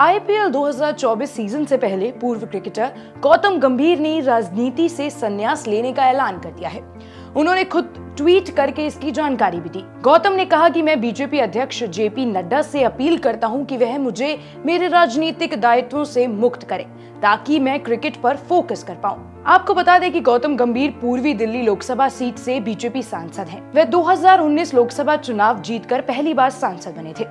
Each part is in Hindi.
आईपीएल 2024 सीज़न से पहले पूर्व क्रिकेटर गौतम गंभीर ने राजनीति से संन्यास लेने का ऐलान कर दिया है। उन्होंने खुद ट्वीट करके इसकी जानकारी भी दी। गौतम ने कहा कि मैं बीजेपी अध्यक्ष जेपी नड्डा से अपील करता हूँ कि वह मुझे मेरे राजनीतिक दायित्वों से मुक्त करें, ताकि मैं क्रिकेट पर फोकस कर पाऊँ। आपको बता दें कि गौतम गंभीर पूर्वी दिल्ली लोकसभा सीट से बीजेपी सांसद हैं। वे 2019 लोकसभा चुनाव जीतकर पहली बार सांसद बने थे।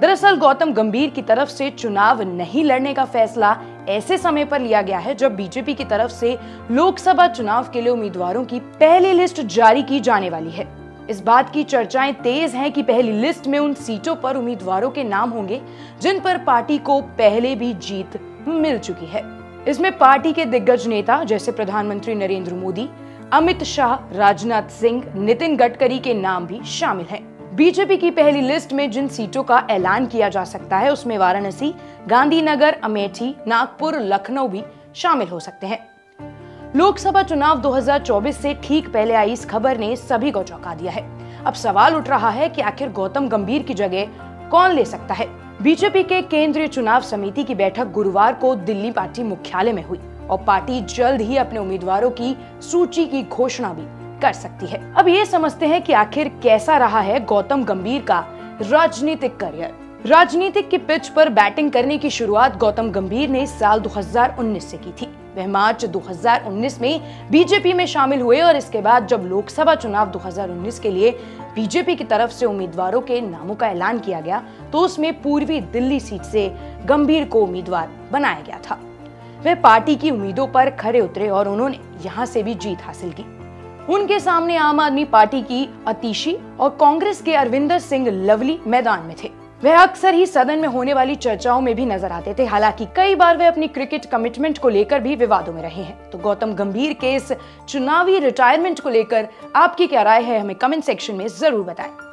दरअसल गौतम गंभीर की तरफ़ से चुनाव नहीं लड़ने का फैसला ऐसे समय पर लिया गया है जब बीजेपी की तरफ़ से लोकसभा चुनाव के लिए उम्मीदवारों की पहली लिस्ट जारी की जाने वाली है इस बात की चर्चाएँ तेज हैं कि पहली लिस्ट में उन सीटों पर उम्मीदवारों के नाम होंगे, जिन पर पार्टी को पहले भी जीत मिल चुकी है इसमें पार्टी के दिग्गज नेता जैसे प्रधानमंत्री नरेंद्र मोदी, अमित शाह, राजनाथ सिंह, नितिन गडकरी के नाम भी शामिल हैं। बीजेपी की पहली लिस्ट में जिन सीटों का ऐलान किया जा सकता है, उसमें वाराणसी, गांधीनगर, अमेठी, नागपुर, लखनऊ भी शामिल हो सकते हैं। लोकसभा चुनाव 2024 से ठीक पहले आई इस खबर ने सभी को चौंका दिया है। अब सवाल उठ रहा है कि आखिर गौतम गंभीर की जगह कौन ले सकता है? बीजेपी के केंद्रीय चुनाव समिति की बैठक गुरुवार को दिल्ली पार्टी मुख्यालय में हुई और पार्टी जल्द ही अपने उम्मीदवारों की सूची की घोषणा भी कर सकती है। अब ये समझते हैं कि आखिर कैसा रहा है गौतम गंभीर का राजनीतिक करियर। राजनीतिक की पिच पर बैटिंग करने की शुरुआत गौतम गंभीर ने साल 2019 से की थी। वह मार्च 2019 में बीजेपी में शामिल हुए और इसके बाद जब लोकसभा चुनाव 2019 के लिए बीजेपी की तरफ़ से उम्मीदवारों के नामों का ऐलान किया गया तो उसमें पूर्वी दिल्ली सीट से गंभीर को उम्मीदवार बनाया गया था। वह पार्टी की उम्मीदों पर खरे उतरे और उन्होंने यहाँ से भी जीत हासिल की। उनके सामने आम आदमी पार्टी की अतीशी और कांग्रेस के अरविंदर सिंह लवली मैदान में थे। वह अक्सर ही सदन में होने वाली चर्चाओं में भी नज़र आते थे। हालाँकि कई बार वे अपनी क्रिकेट कमिटमेंट को लेकर भी विवादों में रहे हैं। तो गौतम गंभीर के इस चुनावी रिटायरमेंट को लेकर आपकी क्या राय है, हमें कमेंट सेक्शन में ज़रूर बताएँ।